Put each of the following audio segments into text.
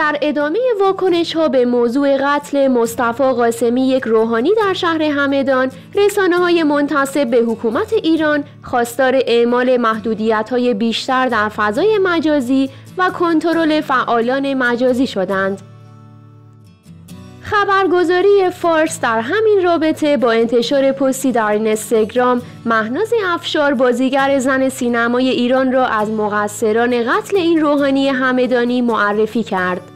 در ادامه واکنش ها به موضوع قتل مصطفی قاسمی یک روحانی در شهر همدان رسانه های منتصب به حکومت ایران خواستار اعمال محدودیت های بیشتر در فضای مجازی و کنترل فعالان مجازی شدند خبرگزاری فارس در همین رابطه با انتشار پستی در اینستاگرام مهناز افشار بازیگر زن سینمای ایران را از مقصران قتل این روحانی همدانی معرفی کرد.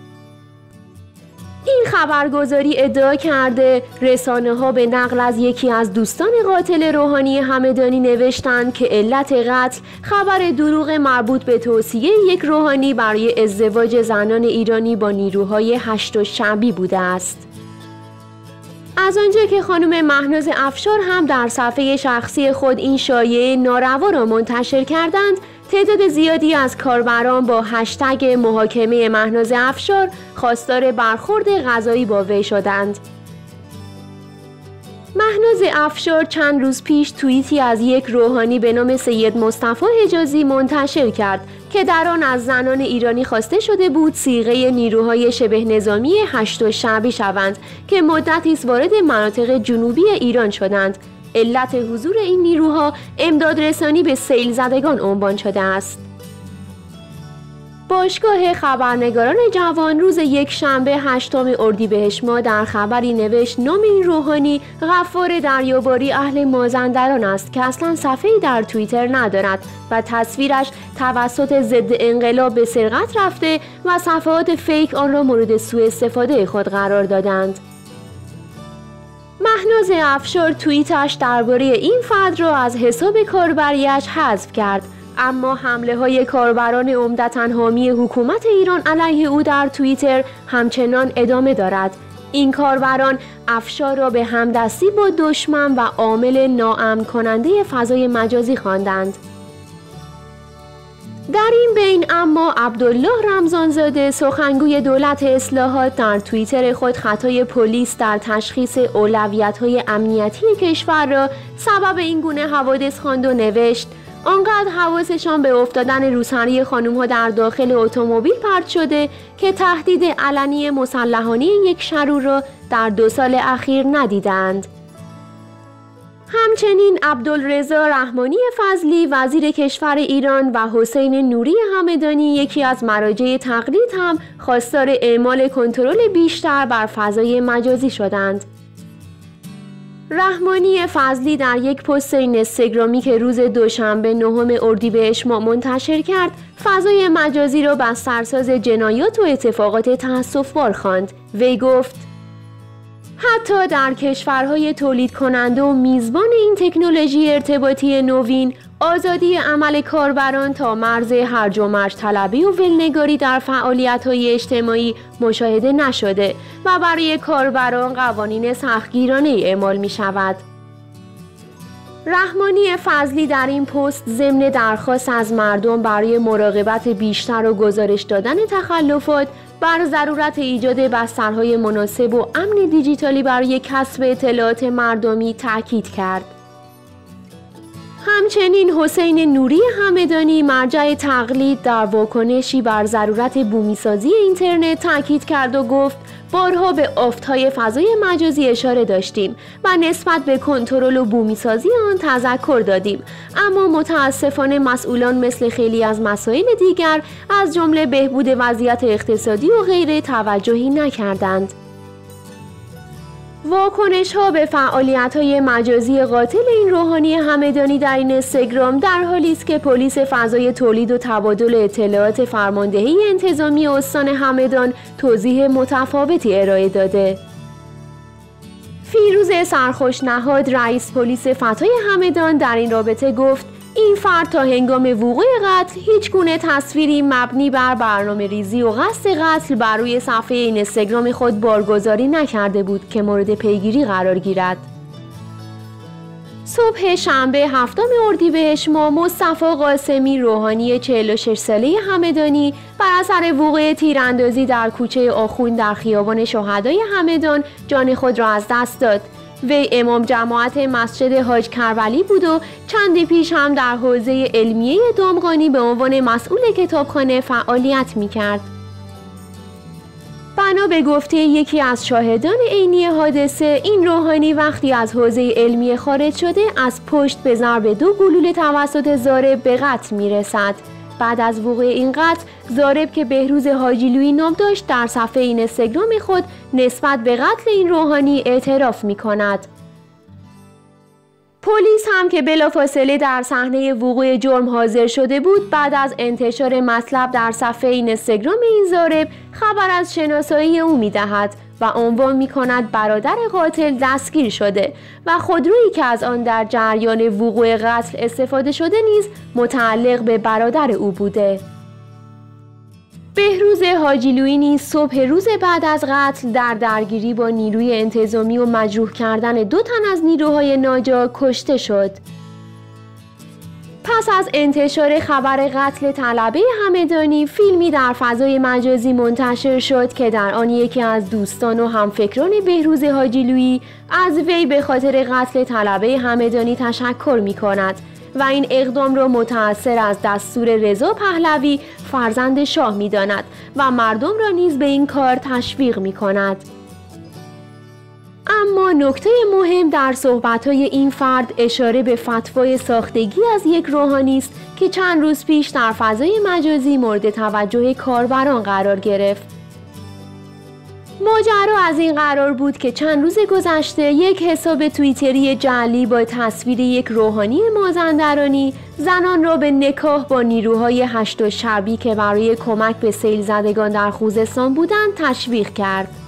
این خبرگزاری ادعا کرده رسانه ها به نقل از یکی از دوستان قاتل روحانی همدانی نوشتند که علت قتل خبر دروغ مربوط به توصیه یک روحانی برای ازدواج زنان ایرانی با نیروهای هشت و شنبی بوده است. از آنجا که خانم مهناز افشار هم در صفحه شخصی خود این شایعه ناروا را منتشر کردند تعداد زیادی از کاربران با هشتگ محاکمه مهناز افشار خواستار برخورد غذایی با وی شدند. مهناز افشار چند روز پیش توییتی از یک روحانی به نام سید مصطفی حجازی منتشر کرد که در آن از زنان ایرانی خواسته شده بود سیغه نیروهای شبه نظامی هشت و شعبی شوند که مدتی وارد مناطق جنوبی ایران شدند. علت حضور این نیروها امداد رسانی به سیل زدگان عنوان شده است باشگاه خبرنگاران جوان روز یک شنبه هشتم اردیبهشت ما در خبری نوشت نام این روحانی غفار دریاباری اهل مازندران است که اصلا صفحه‌ای در توییتر ندارد و تصویرش توسط ضد انقلاب به سرقت رفته و صفحات فیک آن را مورد سوء استفاده خود قرار دادند. مهناز افشار توییتش درباره این فرد را از حساب کاربریش حذف کرد اما حمله های کاربران عمدتا حامی حکومت ایران علیه او در توییتر همچنان ادامه دارد این کاربران افشار را به همدستی با دشمن و عامل ناامن کننده فضای مجازی خواندند. در این بین اما عبدالله رمزانزاده سخنگوی دولت اصلاحات در توییتر خود خطای پلیس در تشخیص های امنیتی کشور را سبب این گونه حوادث خواند و نوشت آنقدر حواسشان به افتادن روسری خانم ها در داخل اتومبیل پرت شده که تهدید علنی مسلحانه یک شرور را در دو سال اخیر ندیدند. همچنین عبدالرضا رحمانی فضلی وزیر کشور ایران و حسین نوری همدانی یکی از مراجع تقلید هم خواستار اعمال کنترل بیشتر بر فضای مجازی شدند. رحمانی فضلی در یک پست اینستاگرامی که روز دوشنبه نهم اردیبهشت ما منتشر کرد فضای مجازی را بر سرساز جنایات و اتفاقات تاسفبار خواند وی گفت حتی در کشورهای تولید کننده و میزبان این تکنولوژی ارتباطی نوین آزادی عمل کاربران تا مرز هرج و مرج طلبی و ولنگاری در فعالیت های اجتماعی مشاهده نشده و برای کاربران قوانین سختگیرانه اعمال می شود. رحمانی فضلی در این پست ضمن درخواست از مردم برای مراقبت بیشتر و گزارش دادن تخلفات بر ضرورت ایجاد بسترهای مناسب و امن دیجیتالی برای کسب اطلاعات مردمی تاکید کرد. همچنین حسین نوری همدانی مرجع تقلید در واکنشی بر ضرورت بومیسازی اینترنت تاکید کرد و گفت بارها به آفتهای فضای مجازی اشاره داشتیم و نسبت به کنترل و بومیسازی آن تذکر دادیم. اما متاسفانه مسئولان مثل خیلی از مسائل دیگر از جمله بهبود وضعیت اقتصادی و غیره توجهی نکردند. واکنش ها به فعالیت های مجازی قاتل این روحانی همدانی در این استگرام در حالی است که پلیس فضای تولید و تبادل اطلاعات فرماندهی انتظامی استان همدان توضیح متفاوتی ارائه داده. فیروز سرخوش نهاد رئیس پلیس فتای همدان در این رابطه گفت این فرد تا هنگام وقوع قتل هیچ گونه تصویری مبنی بر برنامه ریزی و قصد قتل بر روی صفحه اینستاگرام خود بارگذاری نکرده بود که مورد پیگیری قرار گیرد. صبح شنبه هفتم اردیبهشت ما مصطفی قاسمی روحانی 46 ساله همدانی بر اثر وقوع تیراندازی در کوچه آخون در خیابان شهدای همدان جان خود را از دست داد وی امام جماعت مسجد حاج کربلی بود و چندی پیش هم در حوزه علمیه دامغانی به عنوان مسئول کتابخانه فعالیت می کرد. بنا به گفته یکی از شاهدان عینی حادثه این روحانی وقتی از حوزه علمی خارج شده از پشت به ضرب دو گلوله توسط زارب به قتل می‌رسد بعد از وقوع این قتل زارب که بهروز حاجیلوی نام داشت در صفحه این اینستاگرام خود نسبت به قتل این روحانی اعتراف می کند. پلیس هم که بلافاصله در صحنه وقوع جرم حاضر شده بود بعد از انتشار مطلب در صفحه اینستاگرام این زارب خبر از شناسایی او می دهد و عنوان می کند برادر قاتل دستگیر شده و خودرویی که از آن در جریان وقوع قتل استفاده شده نیز متعلق به برادر او بوده. بهروز حاجیلوی نیز صبح روز بعد از قتل در درگیری با نیروی انتظامی و مجروح کردن دو تن از نیروهای ناجا کشته شد. پس از انتشار خبر قتل طلبه همدانی فیلمی در فضای مجازی منتشر شد که در آن یکی از دوستان و همفکران بهروز حاجیلویی از وی به خاطر قتل طلبه همدانی تشکر می کند و این اقدام را متأثر از دستور رضا پهلوی فرزند شاه می داند و مردم را نیز به این کار تشویق می کند. اما نکته مهم در صحبتهای این فرد اشاره به فتوای ساختگی از یک روحانی است که چند روز پیش در فضای مجازی مورد توجه کاربران قرار گرفت. ماجرا از این قرار بود که چند روز گذشته یک حساب توییتری جعلی با تصویر یک روحانی مازندرانی زنان را به نکاح با نیروهای هشت و شبی که برای کمک به سیل زدگان در خوزستان بودند تشویق کرد.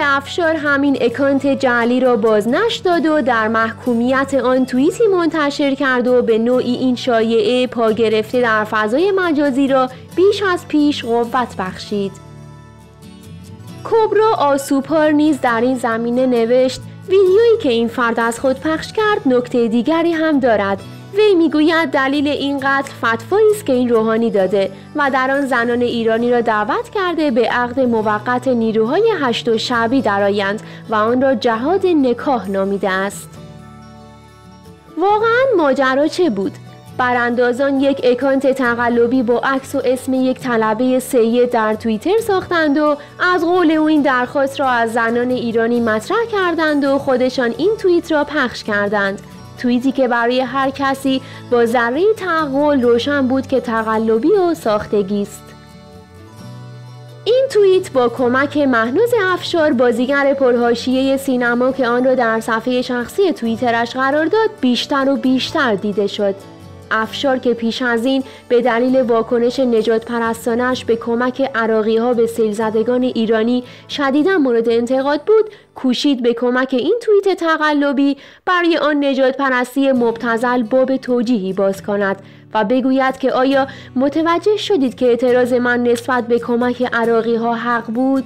افشار همین اکانت جعلی را بازنش داد و در محکومیت آن توییتی منتشر کرد و به نوعی این شایعه پا گرفته در فضای مجازی را بیش از پیش قوت بخشید. کبرا آسوپار نیز در این زمینه نوشت ویدیویی که این فرد از خود پخش کرد نکته دیگری هم دارد وی می‌گوید دلیل این قتل فتوایی است که این روحانی داده و در آن زنان ایرانی را دعوت کرده به عقد موقت نیروهای هشت و شعبی درآیند و آن را جهاد نکاح نامیده است. واقعا ماجرا چه بود؟ براندازان یک اکانت تقلبی با عکس و اسم یک طلبه سید در توییتر ساختند و از قول او این درخواست را از زنان ایرانی مطرح کردند و خودشان این توییت را پخش کردند. توییتی که برای هر کسی با ذره تعقل روشن بود که تقلبی و ساختگی است. این توییت با کمک مهنوز افشار بازیگر پرهاشیه سینما که آن را در صفحه شخصی توییترش قرار داد بیشتر و بیشتر دیده شد. افشار که پیش از این به دلیل واکنش نجات پرستانش به کمک عراقی ها به سیلزدگان ایرانی شدیدا مورد انتقاد بود کوشید به کمک این توییت تقلبی برای آن نجات پرستی مبتزل باب توجیهی باز کند و بگوید که آیا متوجه شدید که اعتراض من نسبت به کمک عراقی ها حق بود؟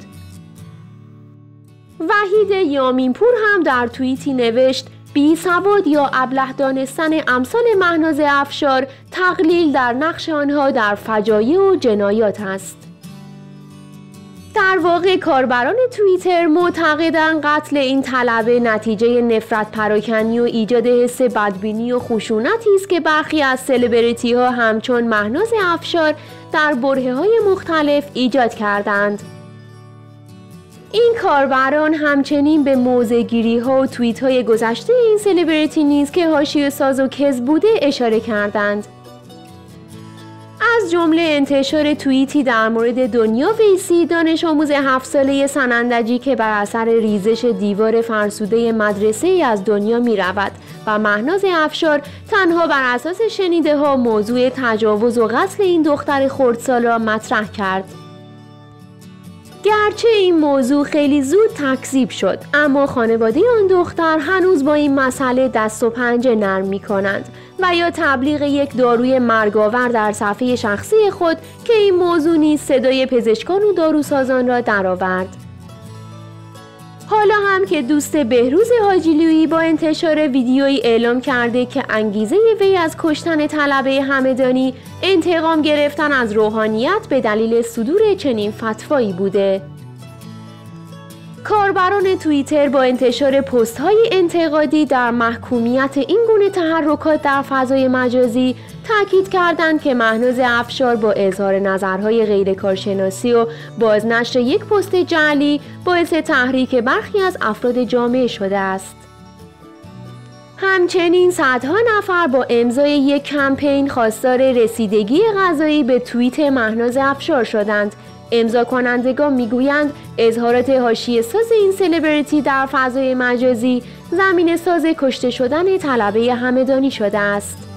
وحید یامینپور هم در توییتی نوشت بی سواد یا ابله دانستن امثال مهناز افشار تقلیل در نقش آنها در فجایع و جنایات است. در واقع کاربران توییتر معتقدند قتل این طلبه نتیجه نفرت پراکنی و ایجاد حس بدبینی و خشونتی است که برخی از سلبریتی ها همچون مهناز افشار در بره های مختلف ایجاد کردند. این کاربران همچنین به موزگیری ها و توییت های گذشته این سلبریتی نیز که هاشی ساز و کز بوده اشاره کردند. از جمله انتشار توییتی در مورد دنیا ویسی دانش آموز هفت ساله سنندجی که بر اثر ریزش دیوار فرسوده مدرسه ای از دنیا می رود و مهناز افشار تنها بر اساس شنیده ها موضوع تجاوز و قتل این دختر خردسال را مطرح کرد. گرچه این موضوع خیلی زود تکذیب شد اما خانواده آن دختر هنوز با این مسئله دست و پنجه نرم می کنند و یا تبلیغ یک داروی مرگاور در صفحه شخصی خود که این موضوع نیز صدای پزشکان و داروسازان را درآورد. حالا هم که دوست بهروز حاجیلویی با انتشار ویدیویی اعلام کرده که انگیزه وی از کشتن طلبه همدانی انتقام گرفتن از روحانیت به دلیل صدور چنین فتوایی بوده. کاربران توییتر با انتشار پست های انتقادی در محکومیت این گونه تحرکات در فضای مجازی تاکید کردند که مهناز افشار با اظهار نظرهای غیر کارشناسی و بازنشر یک پست جعلی باعث تحریک برخی از افراد جامعه شده است. همچنین صدها نفر با امضای یک کمپین خواستار رسیدگی غذایی به توییت مهناز افشار شدند امضا کنندگان می‌گویند اظهارات حاشیه ساز این سلبریتی در فضای مجازی زمین ساز کشته شدن طلبه همدانی شده است